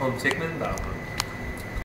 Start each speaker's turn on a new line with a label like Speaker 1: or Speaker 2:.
Speaker 1: Home segment, daha?